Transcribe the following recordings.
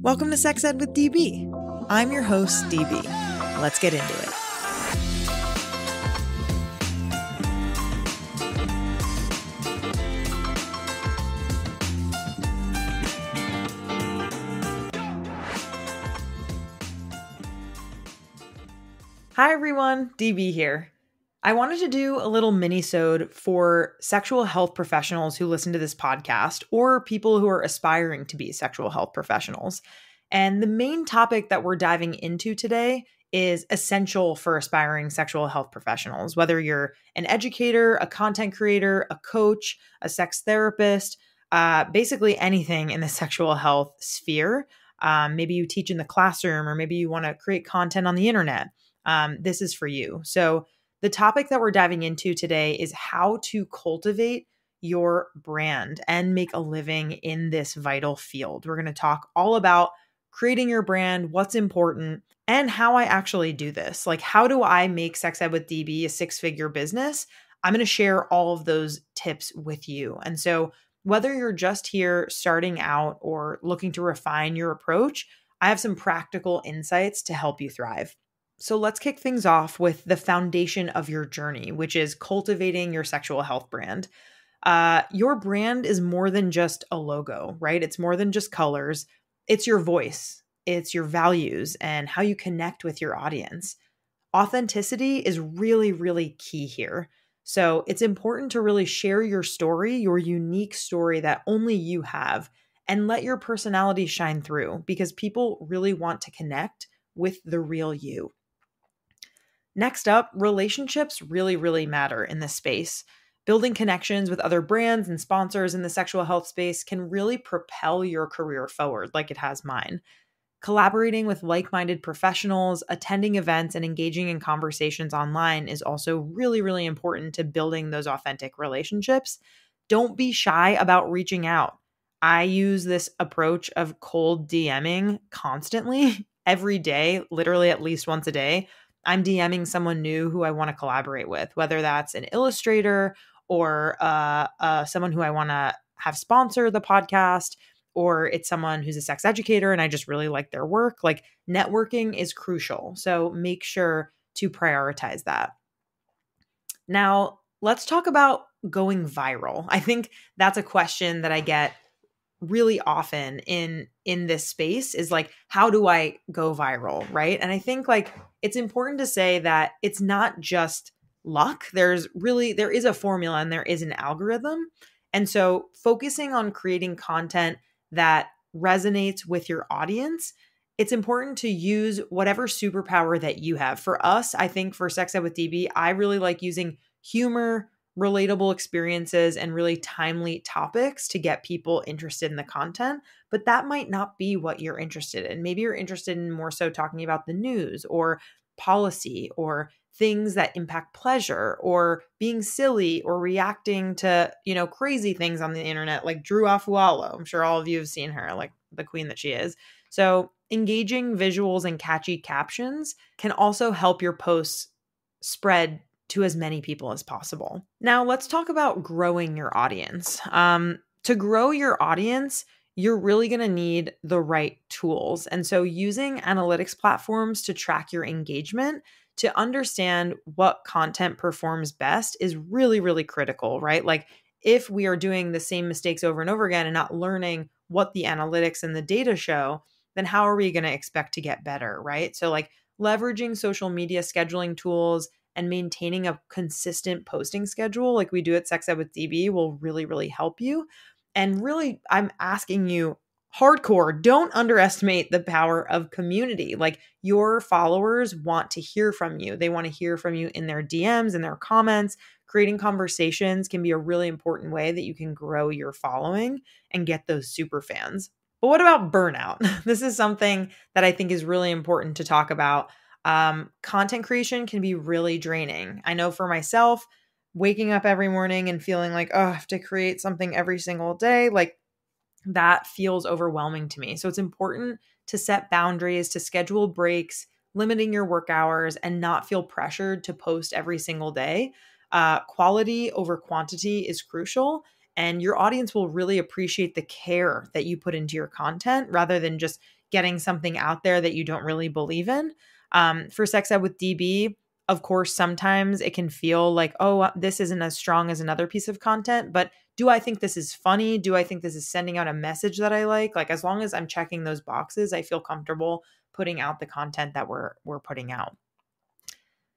Welcome to Sex Ed with DB. I'm your host, DB. Let's get into it. Hi everyone, DB here. I wanted to do a little mini-sode for sexual health professionals who listen to this podcast or people who are aspiring to be sexual health professionals. And the main topic that we're diving into today is essential for aspiring sexual health professionals, whether you're an educator, a content creator, a coach, a sex therapist, uh, basically anything in the sexual health sphere. Um, maybe you teach in the classroom, or maybe you want to create content on the internet. Um, this is for you. So, the topic that we're diving into today is how to cultivate your brand and make a living in this vital field. We're going to talk all about creating your brand, what's important, and how I actually do this. Like, how do I make Sex Ed with DB a six figure business? I'm going to share all of those tips with you. And so, whether you're just here starting out or looking to refine your approach, I have some practical insights to help you thrive. So let's kick things off with the foundation of your journey, which is cultivating your sexual health brand. Uh, your brand is more than just a logo, right? It's more than just colors, it's your voice, it's your values, and how you connect with your audience. Authenticity is really, really key here. So it's important to really share your story, your unique story that only you have, and let your personality shine through because people really want to connect with the real you. Next up, relationships really, really matter in this space. Building connections with other brands and sponsors in the sexual health space can really propel your career forward, like it has mine. Collaborating with like minded professionals, attending events, and engaging in conversations online is also really, really important to building those authentic relationships. Don't be shy about reaching out. I use this approach of cold DMing constantly, every day, literally at least once a day I'm DMing someone new who I want to collaborate with, whether that's an illustrator or uh, uh, someone who I want to have sponsor the podcast, or it's someone who's a sex educator and I just really like their work. Like networking is crucial. So make sure to prioritize that. Now, let's talk about going viral. I think that's a question that I get really often in in this space is like how do i go viral right and i think like it's important to say that it's not just luck. There's really there is a formula and there is an algorithm. And so focusing on creating content that resonates with your audience it's important to use whatever superpower that you have. For us i think for sex ed with db i really like using humor relatable experiences and really timely topics to get people interested in the content. But that might not be what you're interested in. Maybe you're interested in more so talking about the news or policy or things that impact pleasure or being silly or reacting to, you know, crazy things on the internet like Drew Afualo. I'm sure all of you have seen her, like the queen that she is. So, engaging visuals and catchy captions can also help your posts spread to as many people as possible. Now, let's talk about growing your audience. Um, to grow your audience, you're really going to need the right tools. And so, using analytics platforms to track your engagement to understand what content performs best is really, really critical, right? Like, if we are doing the same mistakes over and over again and not learning what the analytics and the data show, then how are we going to expect to get better, right? So, like, leveraging social media scheduling tools and maintaining a consistent posting schedule like we do at Sex Ed with DB will really, really help you. And really, I'm asking you hardcore, don't underestimate the power of community. Like your followers want to hear from you. They want to hear from you in their DMs and their comments. Creating conversations can be a really important way that you can grow your following and get those super fans. But what about burnout? This is something that I think is really important to talk about um, content creation can be really draining. I know for myself, waking up every morning and feeling like, oh, I have to create something every single day, like that feels overwhelming to me. So it's important to set boundaries, to schedule breaks, limiting your work hours, and not feel pressured to post every single day. Uh, quality over quantity is crucial, and your audience will really appreciate the care that you put into your content rather than just getting something out there that you don't really believe in. Um, for sex ed with DB, of course, sometimes it can feel like, oh, uh, this isn't as strong as another piece of content. But do I think this is funny? Do I think this is sending out a message that I like? Like, as long as I'm checking those boxes, I feel comfortable putting out the content that we're we're putting out.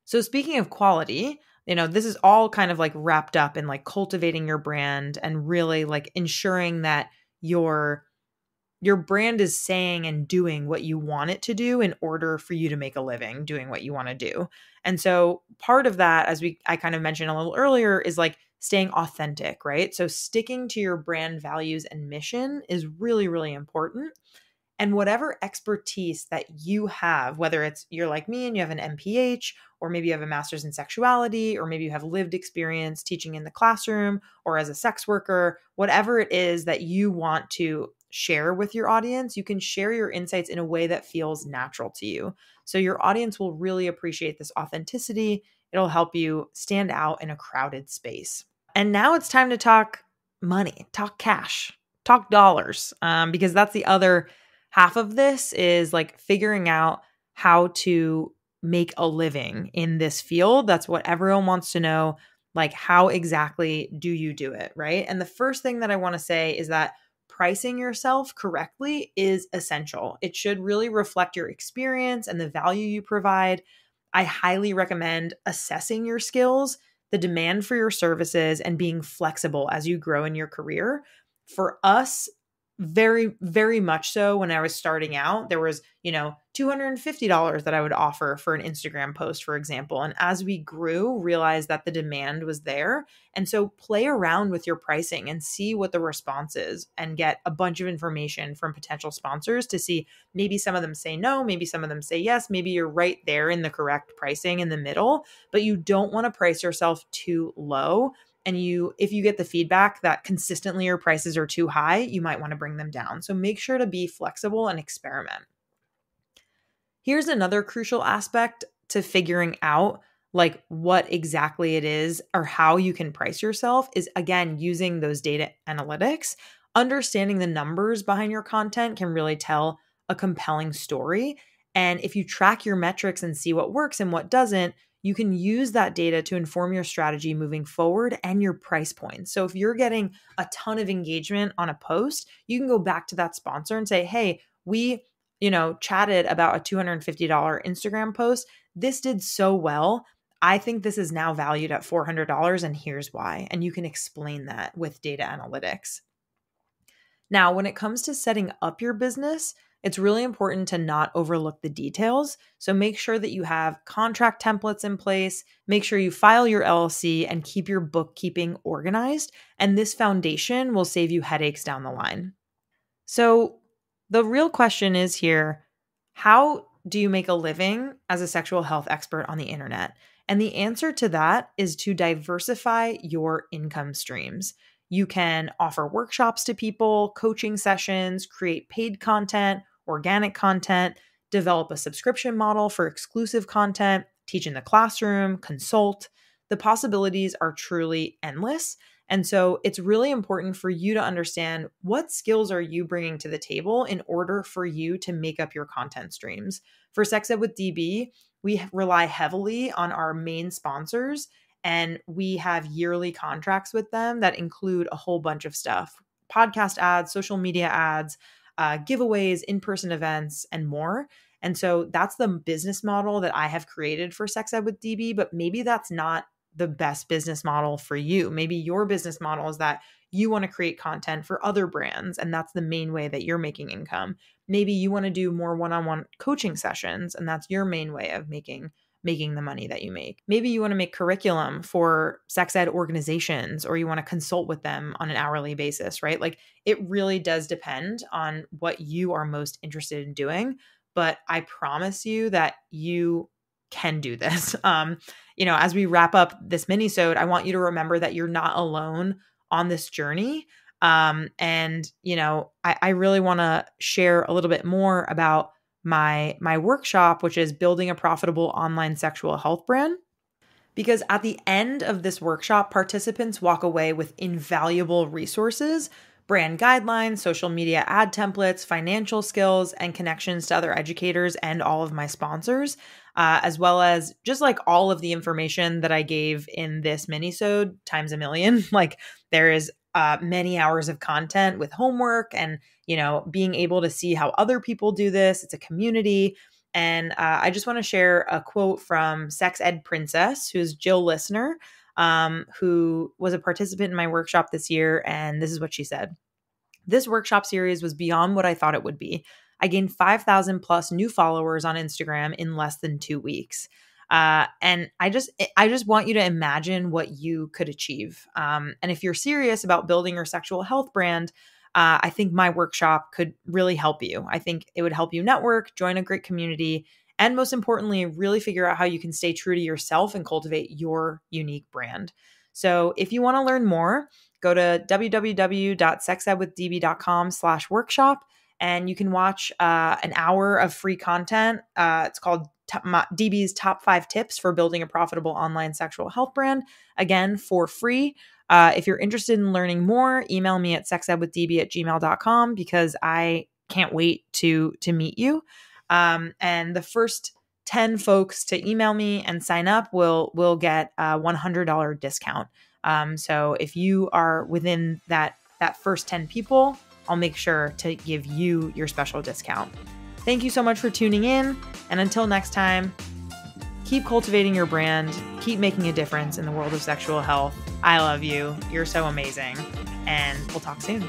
So speaking of quality, you know, this is all kind of like wrapped up in like cultivating your brand and really like ensuring that your your brand is saying and doing what you want it to do in order for you to make a living doing what you want to do. And so part of that as we I kind of mentioned a little earlier is like staying authentic, right? So sticking to your brand values and mission is really really important. And whatever expertise that you have, whether it's you're like me and you have an MPH, or maybe you have a master's in sexuality, or maybe you have lived experience teaching in the classroom or as a sex worker, whatever it is that you want to share with your audience, you can share your insights in a way that feels natural to you. So your audience will really appreciate this authenticity. It'll help you stand out in a crowded space. And now it's time to talk money, talk cash, talk dollars, um, because that's the other half of this is like figuring out how to make a living in this field. That's what everyone wants to know. Like, how exactly do you do it? Right. And the first thing that I want to say is that pricing yourself correctly is essential. It should really reflect your experience and the value you provide. I highly recommend assessing your skills, the demand for your services, and being flexible as you grow in your career. For us, very very much so when i was starting out there was you know $250 that i would offer for an instagram post for example. And as we grew realized that the demand was there. And so play around with your pricing and see what the response is and get a bunch of information from potential sponsors to see maybe some of them say no maybe some of them say yes maybe you're right there in the correct pricing in the middle. But you don't want to price yourself too low. And you if you get the feedback that consistently your prices are too high you might want to bring them down. So make sure to be flexible and experiment here's another crucial aspect to figuring out like what exactly it is or how you can price yourself is again using those data analytics understanding the numbers behind your content can really tell a compelling story and if you track your metrics and see what works and what doesn't you can use that data to inform your strategy moving forward and your price point. So if you're getting a ton of engagement on a post, you can go back to that sponsor and say, "Hey, we, you know, chatted about a $250 Instagram post. This did so well. I think this is now valued at $400 and here's why." And you can explain that with data analytics. Now, when it comes to setting up your business, it's really important to not overlook the details. So make sure that you have contract templates in place, make sure you file your LLC, and keep your bookkeeping organized. And this foundation will save you headaches down the line. So the real question is here how do you make a living as a sexual health expert on the internet? And the answer to that is to diversify your income streams. You can offer workshops to people, coaching sessions, create paid content, organic content, develop a subscription model for exclusive content, teach in the classroom, consult. The possibilities are truly endless. And so it's really important for you to understand what skills are you bringing to the table in order for you to make up your content streams. For Sex Ed with DB, we rely heavily on our main sponsors and we have yearly contracts with them that include a whole bunch of stuff podcast ads, social media ads, uh, giveaways, in person events, and more. And so that's the business model that I have created for Sex Ed with DB, but maybe that's not the best business model for you. Maybe your business model is that you want to create content for other brands, and that's the main way that you're making income. Maybe you want to do more one on one coaching sessions, and that's your main way of making making the money that you make. Maybe you want to make curriculum for sex ed organizations or you want to consult with them on an hourly basis, right? Like it really does depend on what you are most interested in doing. But I promise you that you can do this. Um, you know, as we wrap up this mini-sode, I want you to remember that you're not alone on this journey. Um, and you know, I, I really want to share a little bit more about my my workshop which is building a profitable online sexual health brand because at the end of this workshop participants walk away with invaluable resources brand guidelines, social media ad templates, financial skills, and connections to other educators and all of my sponsors, uh, as well as just like all of the information that I gave in this minisode times a million. like there is uh, many hours of content with homework and you know being able to see how other people do this. It's a community. And uh, I just want to share a quote from Sex Ed Princess, who's Jill Listener um, who was a participant in my workshop this year. And this is what she said This workshop series was beyond what I thought it would be. I gained 5,000 plus new followers on Instagram in less than two weeks. Uh, and I just, I just want you to imagine what you could achieve. Um, and if you're serious about building your sexual health brand, uh, I think my workshop could really help you. I think it would help you network, join a great community, and most importantly, really figure out how you can stay true to yourself and cultivate your unique brand. So if you want to learn more, go to www.sexedwithdb.com slash workshop and you can watch uh, an hour of free content. Uh, it's called T- DB's top five tips for building a profitable online sexual health brand. Again, for free. Uh, if you're interested in learning more, email me at sexedwithdb at gmail.com because I can't wait to to meet you. Um, and the first 10 folks to email me and sign up will will get a $100 discount. Um, so if you are within that that first 10 people, I'll make sure to give you your special discount. Thank you so much for tuning in. And until next time, keep cultivating your brand, keep making a difference in the world of sexual health. I love you. You're so amazing. And we'll talk soon.